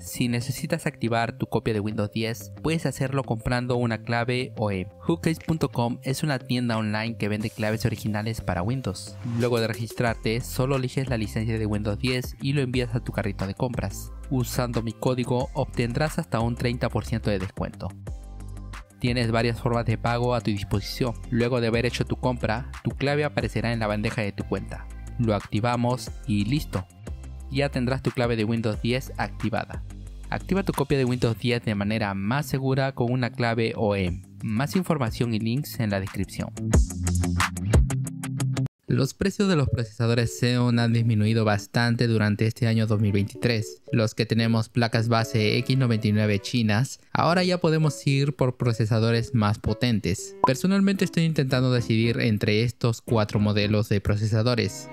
Si necesitas activar tu copia de Windows 10, puedes hacerlo comprando una clave OEM. Hookcase.com es una tienda online que vende claves originales para Windows. Luego de registrarte, solo eliges la licencia de Windows 10 y lo envías a tu carrito de compras. Usando mi código obtendrás hasta un 30% de descuento. Tienes varias formas de pago a tu disposición. Luego de haber hecho tu compra, tu clave aparecerá en la bandeja de tu cuenta. Lo activamos y listo. Ya tendrás tu clave de Windows 10 activada. Activa tu copia de Windows 10 de manera más segura con una clave OEM. Más información y links en la descripción. Los precios de los procesadores Xeon han disminuido bastante durante este año 2023. Los que tenemos placas base X99 chinas, ahora ya podemos ir por procesadores más potentes. Personalmente estoy intentando decidir entre estos cuatro modelos de procesadores.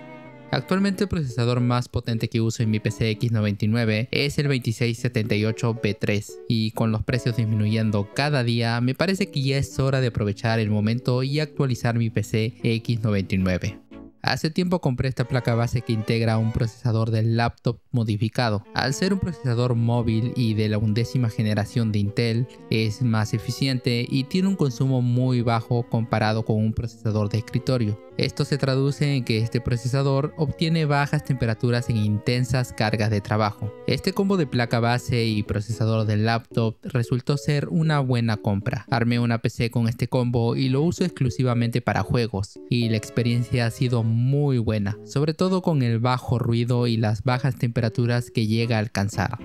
Actualmente el procesador más potente que uso en mi PC X99 es el 2678B3 y con los precios disminuyendo cada día me parece que ya es hora de aprovechar el momento y actualizar mi PC X99. Hace tiempo compré esta placa base que integra un procesador de laptop modificado. Al ser un procesador móvil y de la undécima generación de Intel, es más eficiente y tiene un consumo muy bajo comparado con un procesador de escritorio. Esto se traduce en que este procesador obtiene bajas temperaturas en intensas cargas de trabajo. Este combo de placa base y procesador de laptop resultó ser una buena compra. Armé una PC con este combo y lo uso exclusivamente para juegos y la experiencia ha sido muy buena, sobre todo con el bajo ruido y las bajas temperaturas que llega a alcanzar.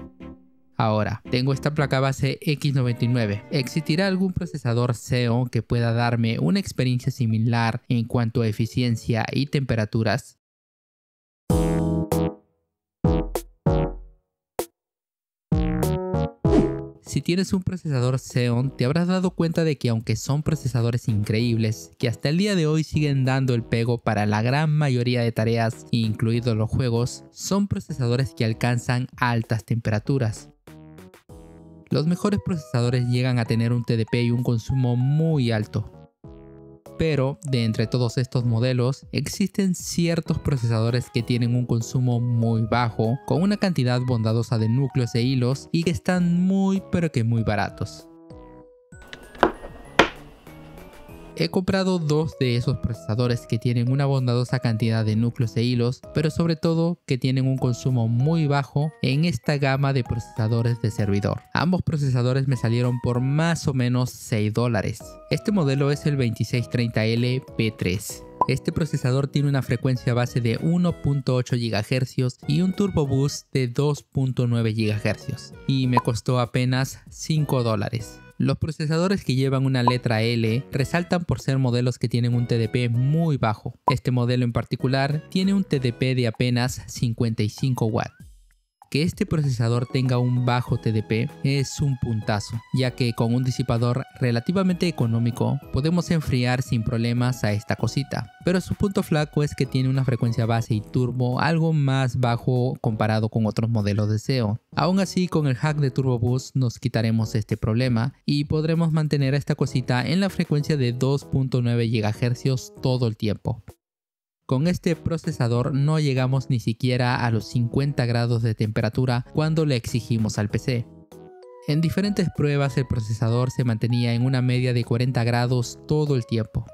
Ahora, tengo esta placa base X99. ¿Existirá algún procesador Xeon que pueda darme una experiencia similar en cuanto a eficiencia y temperaturas? Si tienes un procesador Xeon, te habrás dado cuenta de que aunque son procesadores increíbles, que hasta el día de hoy siguen dando el pego para la gran mayoría de tareas, incluidos los juegos, son procesadores que alcanzan altas temperaturas. Los mejores procesadores llegan a tener un TDP y un consumo muy alto, pero de entre todos estos modelos existen ciertos procesadores que tienen un consumo muy bajo, con una cantidad bondadosa de núcleos e hilos y que están muy pero que muy baratos. He comprado dos de esos procesadores que tienen una bondadosa cantidad de núcleos e hilos, pero sobre todo que tienen un consumo muy bajo en esta gama de procesadores de servidor. Ambos procesadores me salieron por más o menos 6 dólares. Este modelo es el 2630L P3. Este procesador tiene una frecuencia base de 1.8 GHz y un turbo boost de 2.9 GHz y me costó apenas 5 dólares. Los procesadores que llevan una letra L resaltan por ser modelos que tienen un TDP muy bajo. Este modelo en particular tiene un TDP de apenas 55 watts que este procesador tenga un bajo TDP es un puntazo, ya que con un disipador relativamente económico podemos enfriar sin problemas a esta cosita. Pero su punto flaco es que tiene una frecuencia base y turbo algo más bajo comparado con otros modelos de SEO. Aún así con el hack de Turbo Boost nos quitaremos este problema y podremos mantener esta cosita en la frecuencia de 2.9 GHz todo el tiempo. Con este procesador no llegamos ni siquiera a los 50 grados de temperatura cuando le exigimos al PC. En diferentes pruebas el procesador se mantenía en una media de 40 grados todo el tiempo.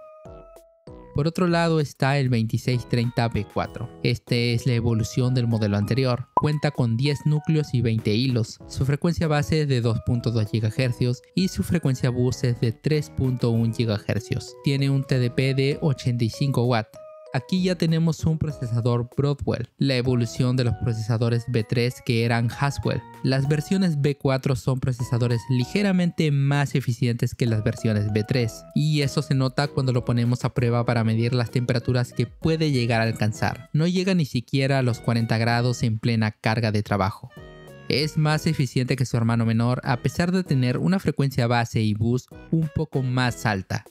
Por otro lado está el 2630B4. Este es la evolución del modelo anterior. Cuenta con 10 núcleos y 20 hilos. Su frecuencia base es de 2.2 GHz y su frecuencia bus es de 3.1 GHz. Tiene un TDP de 85 watts Aquí ya tenemos un procesador Broadwell, la evolución de los procesadores B3 que eran Haswell. Las versiones B4 son procesadores ligeramente más eficientes que las versiones B3 y eso se nota cuando lo ponemos a prueba para medir las temperaturas que puede llegar a alcanzar. No llega ni siquiera a los 40 grados en plena carga de trabajo es más eficiente que su hermano menor a pesar de tener una frecuencia base y bus un poco más alta.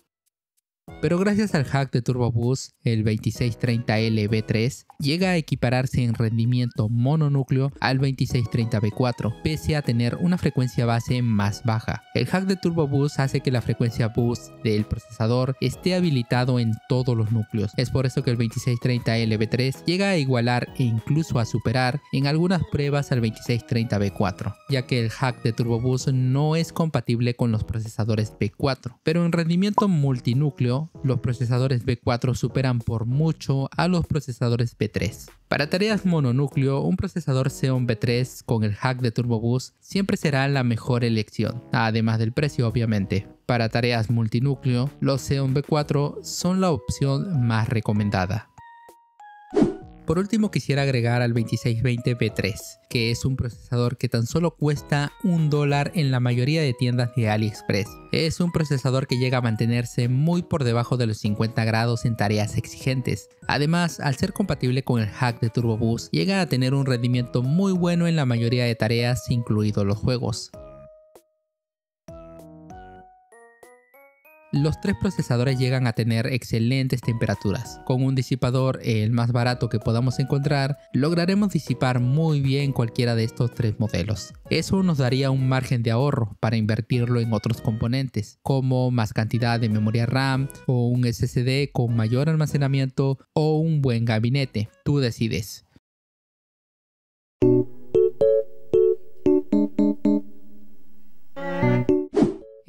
Pero gracias al hack de Turbo Boost, el 2630LB3 llega a equipararse en rendimiento mononúcleo al 2630B4, pese a tener una frecuencia base más baja. El hack de Turbo Boost hace que la frecuencia boost del procesador esté habilitado en todos los núcleos. Es por eso que el 2630LB3 llega a igualar e incluso a superar en algunas pruebas al 2630B4, ya que el hack de Turbo Boost no es compatible con los procesadores B4, pero en rendimiento multinúcleo los procesadores B4 superan por mucho a los procesadores B3. Para tareas mononúcleo, un procesador Xeon B3 con el hack de Turbo Boost siempre será la mejor elección, además del precio obviamente. Para tareas multinúcleo, los Xeon B4 son la opción más recomendada. Por último quisiera agregar al 2620B3, que es un procesador que tan solo cuesta un dólar en la mayoría de tiendas de AliExpress. Es un procesador que llega a mantenerse muy por debajo de los 50 grados en tareas exigentes. Además, al ser compatible con el hack de Turbo Boost, llega a tener un rendimiento muy bueno en la mayoría de tareas, incluidos los juegos. Los tres procesadores llegan a tener excelentes temperaturas. Con un disipador, el más barato que podamos encontrar, lograremos disipar muy bien cualquiera de estos tres modelos. Eso nos daría un margen de ahorro para invertirlo en otros componentes, como más cantidad de memoria RAM o un SSD con mayor almacenamiento o un buen gabinete. Tú decides.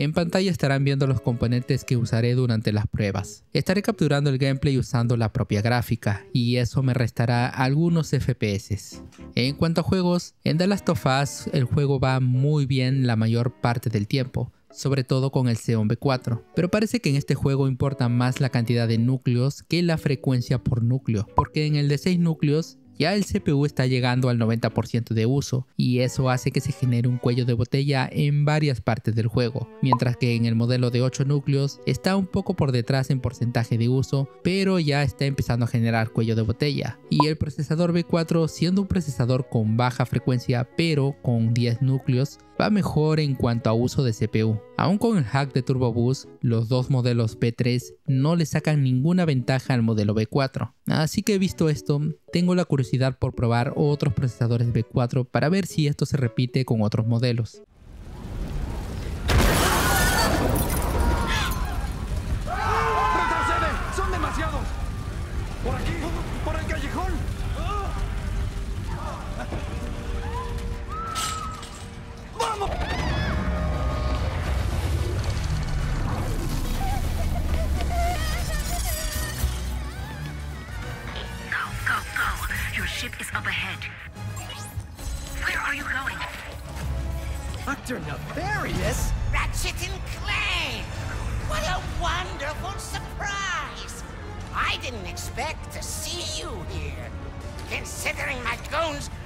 En pantalla estarán viendo los componentes que usaré durante las pruebas. Estaré capturando el gameplay usando la propia gráfica y eso me restará algunos FPS. En cuanto a juegos, en The Last of Us el juego va muy bien la mayor parte del tiempo, sobre todo con el Xeon B4, pero parece que en este juego importa más la cantidad de núcleos que la frecuencia por núcleo, porque en el de 6 núcleos ya el CPU está llegando al 90% de uso y eso hace que se genere un cuello de botella en varias partes del juego, mientras que en el modelo de 8 núcleos está un poco por detrás en porcentaje de uso, pero ya está empezando a generar cuello de botella. Y el procesador B4 siendo un procesador con baja frecuencia pero con 10 núcleos, va mejor en cuanto a uso de CPU. Aún con el hack de Turbo Boost, los dos modelos B3 no le sacan ninguna ventaja al modelo B4. Así que visto esto, tengo la curiosidad por probar otros procesadores B4 para ver si esto se repite con otros modelos. ¡Son demasiados! ¡Por aquí! ¡Por el callejón! To see you here. Considering my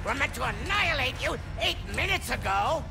were meant to annihilate you eight minutes ago.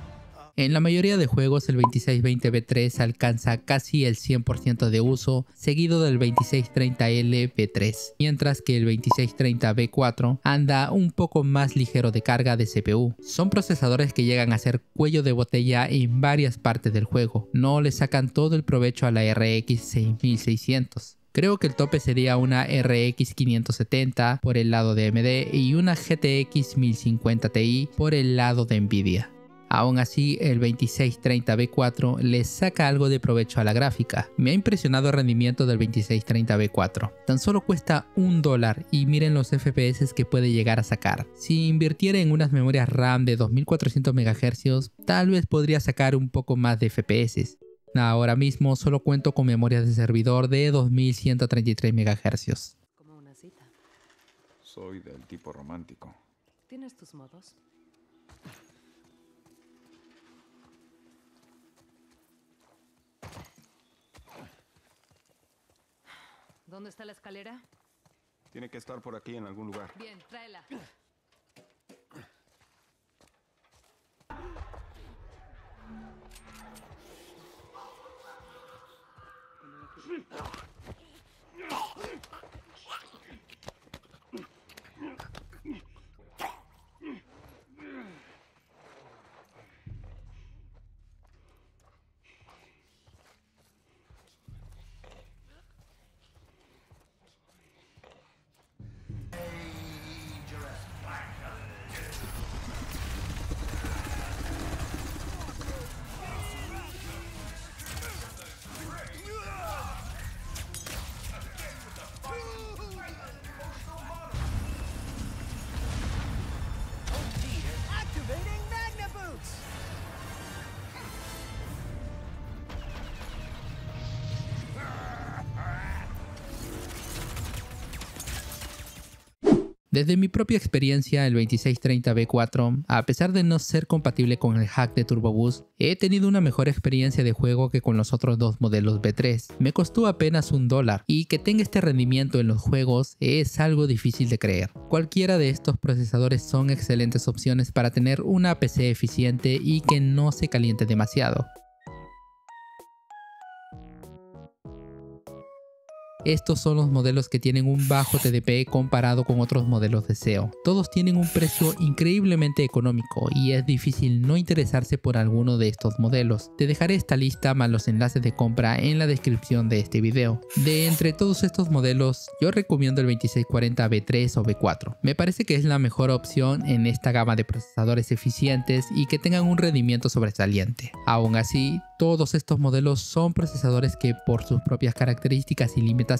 En la mayoría de juegos el 2620B3 alcanza casi el 100% de uso, seguido del 2630LB3, mientras que el 2630B4 anda un poco más ligero de carga de CPU. Son procesadores que llegan a ser cuello de botella en varias partes del juego, no le sacan todo el provecho a la RX 6600. Creo que el tope sería una RX 570 por el lado de AMD y una GTX 1050 Ti por el lado de Nvidia. Aún así, el 2630B4 le saca algo de provecho a la gráfica. Me ha impresionado el rendimiento del 2630B4. Tan solo cuesta un dólar y miren los FPS que puede llegar a sacar. Si invirtiera en unas memorias RAM de 2400 MHz, tal vez podría sacar un poco más de FPS. Ahora mismo solo cuento con memorias de servidor de 2133 MHz. Como una cita. Soy del tipo romántico. ¿Tienes tus modos? ¿Dónde está la escalera? Tiene que estar por aquí en algún lugar. Bien, tráela. Desde mi propia experiencia, el 2630B4, a pesar de no ser compatible con el hack de Turbo Boost, he tenido una mejor experiencia de juego que con los otros dos modelos B3. Me costó apenas un dólar y que tenga este rendimiento en los juegos es algo difícil de creer. Cualquiera de estos procesadores son excelentes opciones para tener una PC eficiente y que no se caliente demasiado. Estos son los modelos que tienen un bajo TDP comparado con otros modelos de SEO. Todos tienen un precio increíblemente económico y es difícil no interesarse por alguno de estos modelos. Te dejaré esta lista más los enlaces de compra en la descripción de este video. De entre todos estos modelos, yo recomiendo el 2640 B3 o B4. Me parece que es la mejor opción en esta gama de procesadores eficientes y que tengan un rendimiento sobresaliente. Aún así, todos estos modelos son procesadores que por sus propias características y limitaciones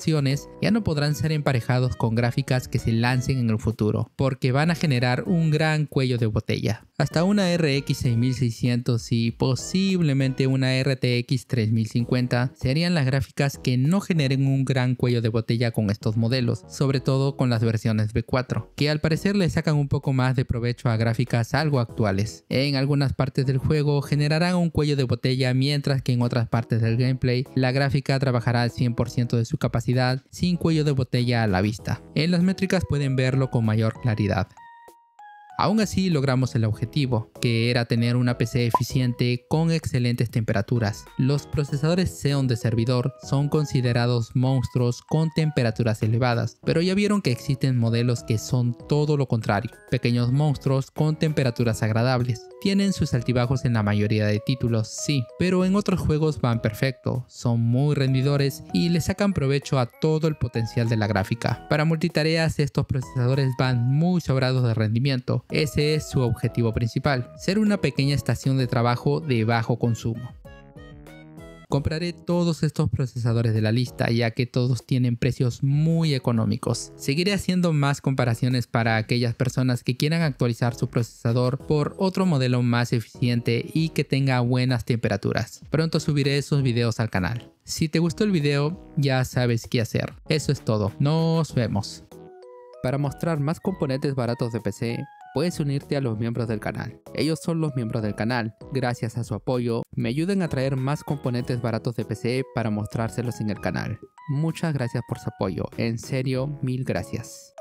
ya no podrán ser emparejados con gráficas que se lancen en el futuro, porque van a generar un gran cuello de botella. Hasta una RX 6600 y posiblemente una RTX 3050 serían las gráficas que no generen un gran cuello de botella con estos modelos, sobre todo con las versiones B4, que al parecer le sacan un poco más de provecho a gráficas algo actuales. En algunas partes del juego generarán un cuello de botella mientras que en otras partes del gameplay la gráfica trabajará al 100% de su sin cuello de botella a la vista. En las métricas pueden verlo con mayor claridad. Aún así logramos el objetivo, que era tener una PC eficiente con excelentes temperaturas. Los procesadores Xeon de servidor son considerados monstruos con temperaturas elevadas, pero ya vieron que existen modelos que son todo lo contrario, pequeños monstruos con temperaturas agradables. Tienen sus altibajos en la mayoría de títulos, sí, pero en otros juegos van perfecto, son muy rendidores y le sacan provecho a todo el potencial de la gráfica. Para multitareas estos procesadores van muy sobrados de rendimiento, ese es su objetivo principal, ser una pequeña estación de trabajo de bajo consumo. Compraré todos estos procesadores de la lista ya que todos tienen precios muy económicos. Seguiré haciendo más comparaciones para aquellas personas que quieran actualizar su procesador por otro modelo más eficiente y que tenga buenas temperaturas. Pronto subiré esos videos al canal. Si te gustó el video ya sabes qué hacer. Eso es todo. Nos vemos. Para mostrar más componentes baratos de PC, puedes unirte a los miembros del canal. Ellos son los miembros del canal. Gracias a su apoyo, me ayudan a traer más componentes baratos de PC para mostrárselos en el canal. Muchas gracias por su apoyo. En serio, mil gracias.